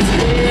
Yeah.